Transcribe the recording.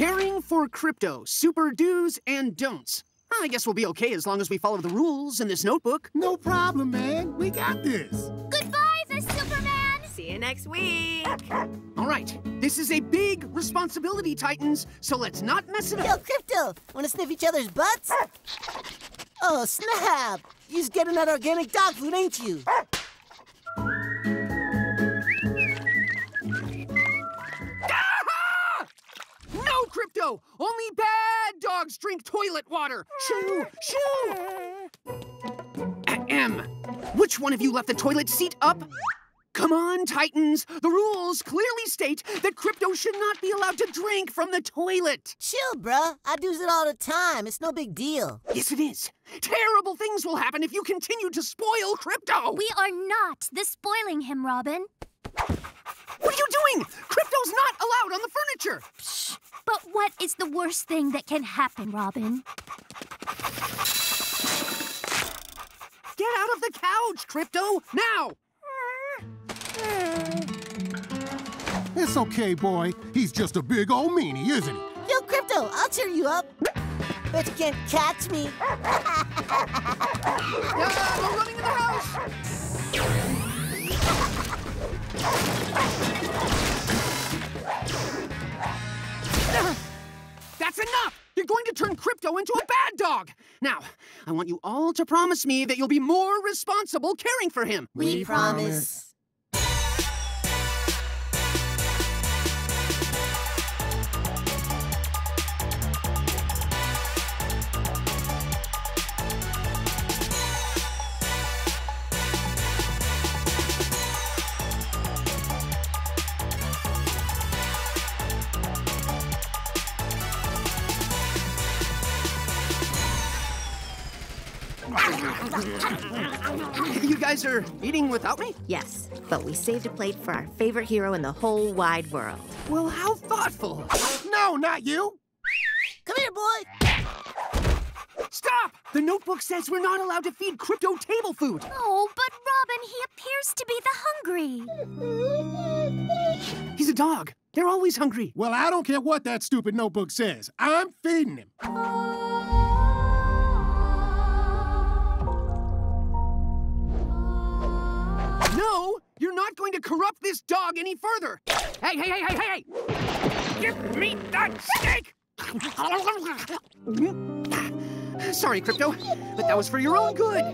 Caring for Krypto, super do's and don'ts. I guess we'll be okay as long as we follow the rules in this notebook. No problem, man. We got this. Goodbye, the Superman! See you next week. All right, this is a big responsibility, Titans, so let's not mess it up. Yo. Krypto, wanna sniff each other's butts? Oh, snap! You just getting that organic dog food, ain't you? No, Only bad dogs drink toilet water! Shoo! Shoo! Ahem. Which one of you left the toilet seat up? Come on, Titans! The rules clearly state that Krypto should not be allowed to drink from the toilet! Chill, bruh. I do it all the time. It's no big deal. Yes, it is. Terrible things will happen if you continue to spoil Krypto! We are not the spoiling him, Robin. What are you doing? Krypto's not allowed on the furniture! But what is the worst thing that can happen, Robin? Get out of the couch, Krypto! Now! It's okay, boy. He's just a big old meanie, isn't he? Yo, Krypto, I'll cheer you up. But you can't catch me. Enough! You're going to turn Krypto into a bad dog! Now, I want you all to promise me that you'll be more responsible caring for him. We promise. You guys are eating without me? Yes, but we saved a plate for our favorite hero in the whole wide world. Well, how thoughtful. No, not you. Come here, boy. Stop! The notebook says we're not allowed to feed Krypto table food. Oh, but Robin, he appears to be the hungry. He's a dog. They're always hungry. Well, I don't care what that stupid notebook says. I'm feeding him. No, not going to corrupt this dog any further. Hey, hey, hey, hey, hey, hey! Give me that steak! Sorry, Krypto, but that was for your own good.